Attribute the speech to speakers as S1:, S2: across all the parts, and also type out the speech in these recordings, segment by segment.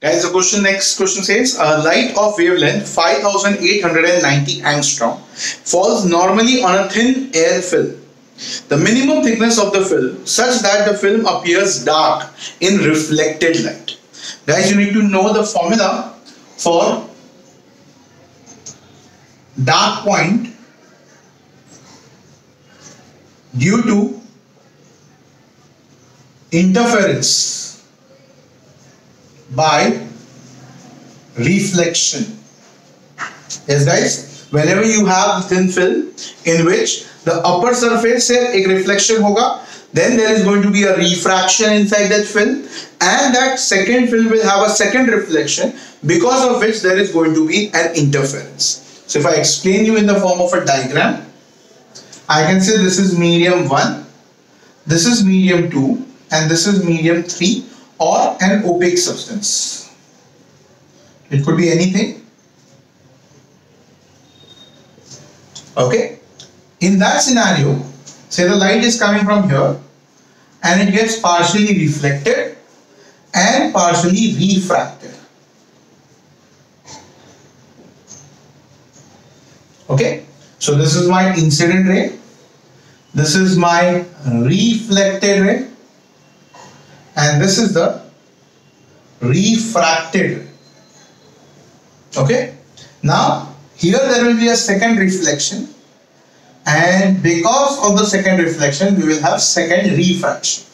S1: Guys, the question next question says a light of wavelength 5890 angstrom falls normally on a thin air film. The minimum thickness of the film such that the film appears dark in reflected light. Guys, you need to know the formula for dark point due to interference by reflection. Yes guys, whenever you have thin film in which the upper surface से एक reflection होगा then there is going to be a refraction inside that film and that second film will have a second reflection because of which there is going to be an interference. So if I explain you in the form of a diagram, I can say this is medium 1, this is medium 2 and this is medium 3 or an opaque substance. It could be anything. Okay. In that scenario, say the light is coming from here and it gets partially reflected and partially refracted. Okay. So this is my incident ray. This is my reflected ray. And this is the refracted. Okay. Now here there will be a second reflection and because of the second reflection we will have second refraction.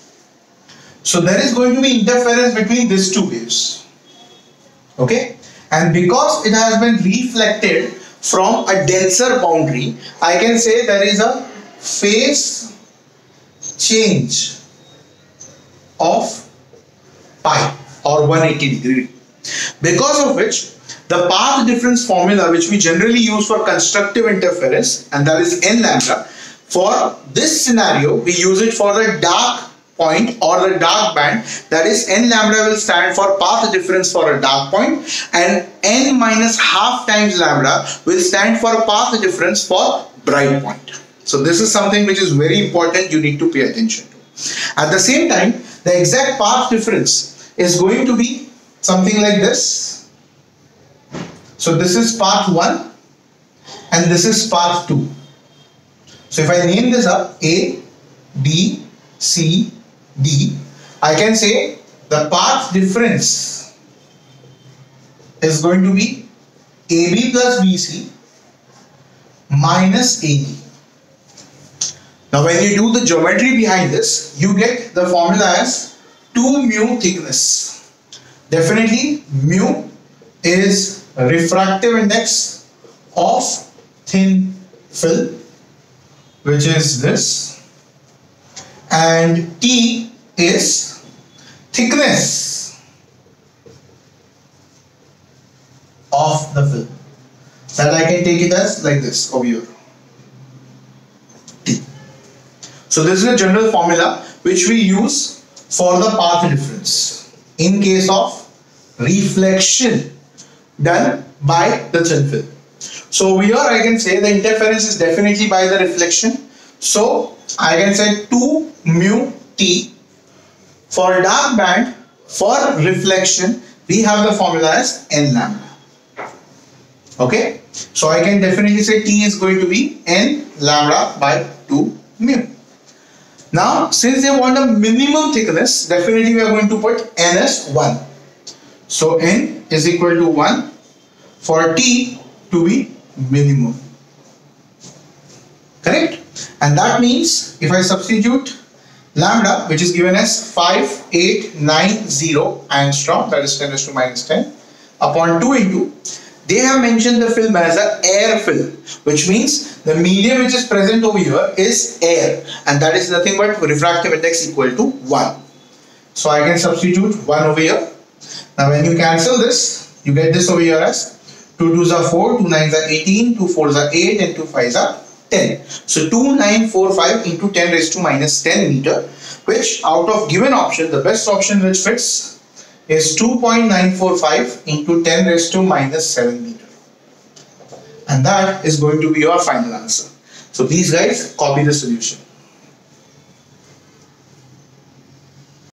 S1: So there is going to be interference between these two waves. Okay. And because it has been reflected from a denser boundary, I can say there is a phase change of pi or 180 degree. Because of which the path difference formula which we generally use for constructive interference and that is n lambda for this scenario we use it for the dark point or the dark band that is n lambda will stand for path difference for a dark point and n minus half times lambda will stand for path difference for bright point. So this is something which is very important you need to pay attention. At the same time the exact path difference is going to be something like this. So this is path 1 and this is path 2. So if I name this up A, B, C, D, I can say the path difference is going to be AB plus BC minus AD. Now when you do the geometry behind this, you get the formula as 2 mu thickness. Definitely mu is refractive index of thin film which is this and T is thickness of the film. That I can take it as like this over here. T. So this is a general formula which we use for the path difference in case of reflection done by the thin film. So here I can say the interference is definitely by the reflection. So I can say 2 mu t for dark band for reflection we have the formula as n lambda okay so I can definitely say t is going to be n lambda by 2 mu now since they want a minimum thickness definitely we are going to put n as 1 so n is equal to 1 for t to be minimum. Correct? And that means if I substitute lambda which is given as 5890 angstrom that is 10 raised to minus 10 upon 2 into they have mentioned the film as an air film which means the medium which is present over here is air and that is nothing but refractive index equal to 1 so I can substitute 1 over here now when you cancel this you get this over here as 2 2s are 4 2 9s are 18 2 4s are 8 and 2 5s are 10. So 2945 into 10 raised to minus 10 meter which out of given option the best option which fits is 2.945 into 10 raised to minus 7 meter and that is going to be your final answer. So these guys copy the solution.